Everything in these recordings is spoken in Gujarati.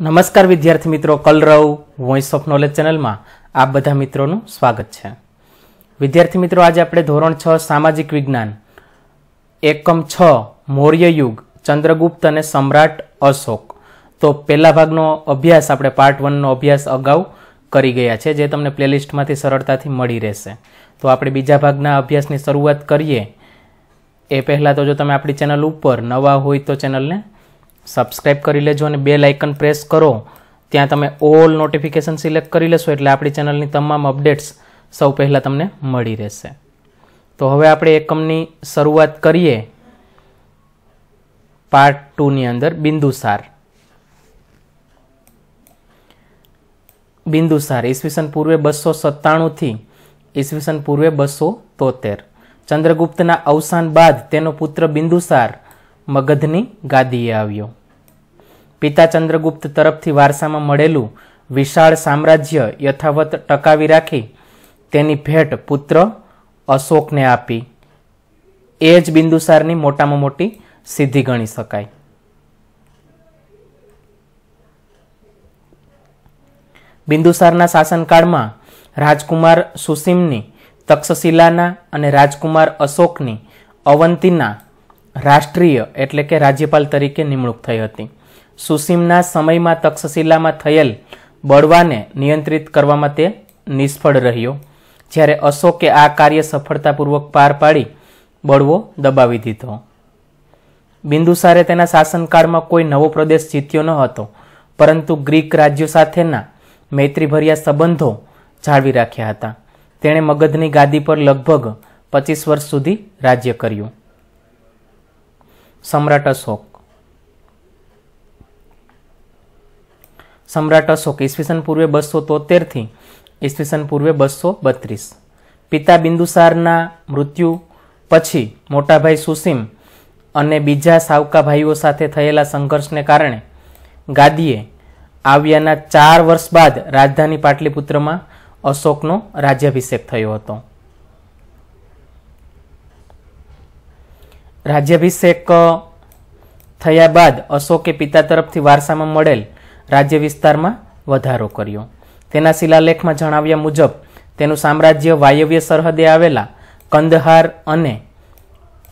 નમસ્કાર વિદ્યાર્થી મિત્રો, કલરવ વોઇસ ઓફ નોલેજ ચેનલમાં આપ બધા મિત્રોનું સ્વાગત છે. વિદ્યાર્થી મિત્રો, આજે આપણે ધોરણ છ, સામાજિક વિજ્ઞાન, એકમ છ, મૌર્ય યુગ, ચંદ્રગુપ્ત અને સમ્રાટ અશોક. તો પહેલા ભાગનો અભ્યાસ આપણે પાર્ટ વનનો અભ્યાસ અગાઉ કરી ગયા છે, જે તમને પ્લેલિસ્ટમાંથી સરળતાથી મળી રહેશે. તો આપણે બીજા ભાગના અભ્યાસની શરૂઆત કરીએ. એ પહેલાં તો જો તમે આપણી ચેનલ ઉપર નવા હોય તો ચેનલને સબસ્ક્રાઇબ કરી લેજો અને બે લાઇકન પ્રેસ કરો. ત્યાં તમે ઓલ નોટિફિકેશન સિલેક્ટ કરી લેશો એટલે આપણી ચેનલની તમામ અપડેટ્સ સૌ પહેલાં તમને મળી રહેશે. તો હવે આપણે એકમની શરૂઆત કરીએ. પાર્ટ ટુની અંદર બિંદુસાર બિંદુસાર ઈસવીસન પૂર્વે બસો સત્તાણુંથી ઈસવીસન પૂર્વે બસો તોતેર. ચંદ્રગુપ્તના અવસાન બાદ તેનો પુત્ર બિંદુસાર મગધની ગાદીએ આવ્યો. પિતા ચંદ્રગુપ્ત તરફથી વારસામાં મળેલું વિશાળ સામ્રાજ્ય યથાવત ટકાવી રાખી તેની ભેટ પુત્ર અશોકને આપી. એ જ બિંદુસારની મોટામાં મોટી સિદ્ધિ ગણી શકાય. બિંદુસારના શાસનકાળમાં રાજકુમાર સુસીમની, તક્ષશિલાના અને રાજકુમાર અશોકની અવંતીના રાષ્ટ્રીય એટલે કે રાજ્યપાલ તરીકે નિમણૂક થઈ હતી. સુસીમના સમયમાં તક્ષશિલામાં થયેલ બળવાને નિયંત્રિત કરવામાં તે નિષ્ફળ રહ્યો, જ્યારે અશોકે આ કાર્ય સફળતાપૂર્વક પાર પાડી બળવો દબાવી દીધો. બિંદુસારે તેના શાસનકાળમાં કોઈ નવો પ્રદેશ જીત્યો ન હતો, પરંતુ ગ્રીક રાજ્યો સાથેના મૈત્રીભર્યા સંબંધો જાળવી રાખ્યા હતા. તેણે મગધની ગાદી પર લગભગ પચીસ વર્ષ સુધી રાજ્ય કર્યું. સમ્રાટ અશોક સમ્રાટ અશોક ઈસવીસન પૂર્વે બસો તોતેરથી ઈસવીસન પૂર્વે બસો બત્રીસ પિતા બિંદુસારના મૃત્યુ પછી મોટાભાઈ સુસીમ અને બીજા સાવકા ભાઈઓ સાથે થયેલા સંઘર્ષને કારણે ગાદીએ આવ્યાના ચાર વર્ષ બાદ રાજધાની પાટલીપુત્રમાં અશોકનો રાજ્યાભિષેક થયો હતો. રાજ્યાભિષેક થયા બાદ અશોકે પિતા તરફથી વારસામાં મળેલ રાજ્ય વિસ્તારમાં વધારો કર્યો. તેના શિલાલેખમાં જણાવ્યા મુજબ, તેનું સામ્રાજ્ય વાયવ્ય સરહદે આવેલા કંદહાર અને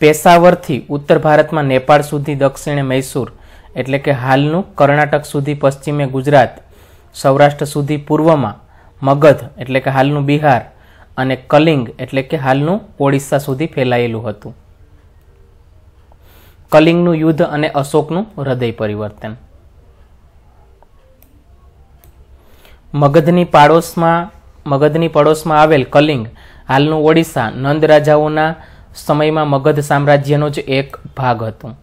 પેશાવરથી ઉત્તર ભારતમાં નેપાળ સુધી, દક્ષિણે મૈસૂર, એટલે કે હાલનું કર્ણાટક સુધી, પશ્ચિમે ગુજરાત, સૌરાષ્ટ્ર સુધી, પૂર્વમાં મગધ, એટલે કે હાલનું બિહાર અને કલિંગ, એટલે કે હાલનું ઓડિશા સુધી ફેલાયેલું હતું. કલિંગનું યુદ્ધ અને અશોકનું હૃદય પરિવર્તન. મગધની પાડોશમાં, મગધની પડોશમાં આવેલ કલિંગ, હાલનું ઓડિશા, નંદ રાજાઓના સમયમાં મગધ સામ્રાજ્યનો જ એક ભાગ હતું.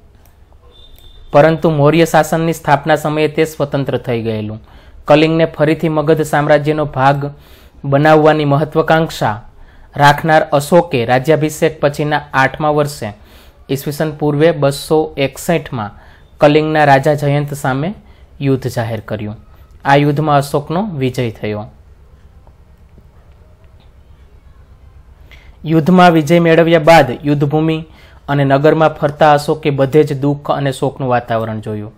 પરંતુ મૌર્ય શાસનની સ્થાપના સમયે તે સ્વતંત્ર થઈ ગયેલું. કલિંગને ફરીથી મગધ સામ્રાજ્યનો ભાગ બનાવવાની મહત્વાકાંક્ષા રાખનાર અશોકે રાજ્યાભિષેક પછીના આઠમા વર્ષે ઈસવીસન પૂર્વે બસો એકસઠમાં કલિંગના રાજા જયંત સામે યુદ્ધ જાહેર કર્યું. આ યુદ્ધમાં અશોકનો વિજય થયો. યુદ્ધમાં વિજય મેળવ્યા બાદ યુદ્ધભૂમિ અને નગરમાં ફરતા અશોકે બધે જ દુઃખ અને શોકનું વાતાવરણ જોયું.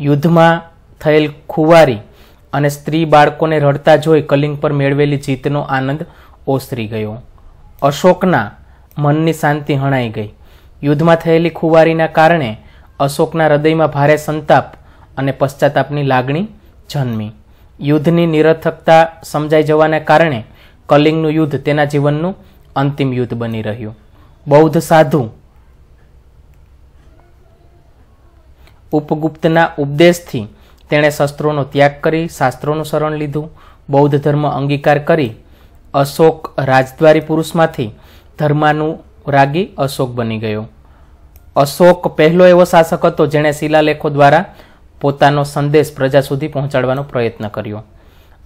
યુદ્ધમાં થયેલ ખુવારી અને સ્ત્રી બાળકોને રડતા જોઈ કલિંગ પર મેળવેલી જીતનો આનંદ ઓસરી ગયો. અશોકના મનની શાંતિ હણાઈ ગઈ. યુદ્ધમાં થયેલી ખુવારીના કારણે અશોકના હૃદયમાં ભારે સંતાપ અને પશ્ચાતાપની લાગણી જન્મી. યુદ્ધની નિરર્થકતા સમજાઈ જવાને કારણે કલિંગનું યુદ્ધ તેના જીવનનું અંતિમ યુદ્ધ બની રહ્યું. બૌદ્ધ સાધુ ઉપગુપ્તના ઉપદેશથી તેણે શસ્ત્રોનો ત્યાગ કરી, શાસ્ત્રોનું શરણ લીધું, બૌદ્ધ ધર્મ અંગીકાર કરી. અશોક રાજદ્વારી પુરુષમાંથી ધર્માનું રાગી અશોક બની ગયો. અશોક પહેલો એવો શાસક હતો જેણે શિલાલેખો દ્વારા પોતાનો સંદેશ પ્રજા સુધી પહોંચાડવાનો પ્રયત્ન કર્યો.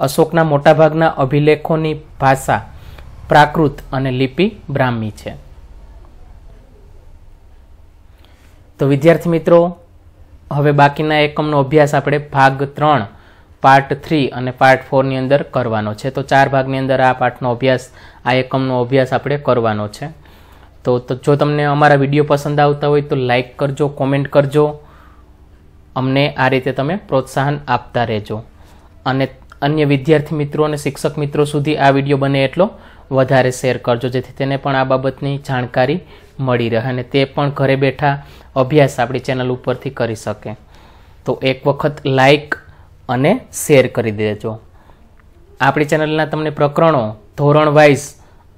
અશોકના મોટાભાગના અભિલેખોની ભાષા પ્રાકૃત અને લિપિ બ્રાહ્મી છે. તો વિદ્યાર્થી મિત્રો, હવે બાકીના એકમનો અભ્યાસ આપણે ભાગ ત્રણ, પાર્ટ થ્રી અને પાર્ટ ફોરની અંદર કરવાનો છે. તો ચાર ભાગની અંદર આ પાઠનો અભ્યાસ, આ એકમનો અભ્યાસ આપણે કરવાનો છે. તો જો તમને અમારા વીડિયો પસંદ આવતા હોય તો લાઈક કરજો, કોમેન્ટ કરજો. અમને આ રીતે તમે પ્રોત્સાહન આપતા રહેજો. અને અન્ય વિદ્યાર્થી મિત્રો અને શિક્ષક મિત્રો સુધી આ વીડિયો બને એટલો વધારે શેર કરજો, જેથી તેને પણ આ બાબતની જાણકારી મળી રહે અને તે પણ ઘરે બેઠા અભ્યાસ આપણી ચેનલ ઉપરથી કરી શકે. તો એક વખત લાઈક અને શેર કરી દેજો. આપણી ચેનલના તમને પ્રકરણો ધોરણ વાઇઝ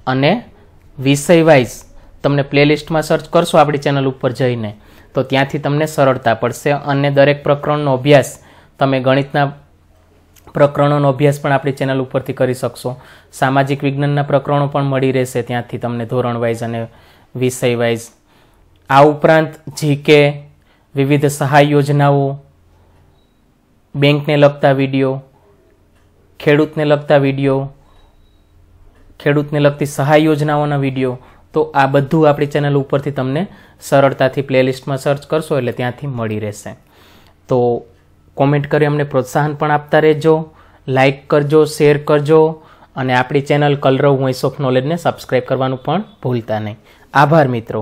અને વિષય વાઇઝ તમને પ્લેલિસ્ટમાં સર્ચ કરશો આપણી ચેનલ ઉપર જઈને, તો ત્યાંથી તમને સરળતા પડશે. અને દરેક પ્રકરણનો અભ્યાસ તમે ગણિતના પ્રકરણોનો અભ્યાસ પણ આપણી ચેનલ ઉપરથી કરી શકશો. સામાજિક વિજ્ઞાનના પ્રકરણો પણ મળી રહેશે ત્યાંથી તમને ધોરણ વાઇઝ અને વિષય વાઇઝ આ ઉપરાંત જીકે વિવિધ સહાય યોજનાઓ, બેંકને લગતા વીડિયો, ખેડૂતને લગતા વીડિયો, ખેડૂતને લગતી સહાય યોજનાઓના વીડિયો તો આ બધું આપણી ચેનલ ઉપરથી તમને સરળતાથી પ્લેલિસ્ટમાં સર્ચ કરશો એટલે ત્યાંથી મળી રહેશે. તો કોમેન્ટ કરી અમને પ્રોત્સાહન પણ આપતા રહેજો લાઇક કરજો, શેર કરજો અને આપણી ચેનલ કલરવ વોઇસ ઓફ નોલેજને સબસ્ક્રાઈબ કરવાનું પણ ભૂલતા નહીં. આભાર મિત્રો.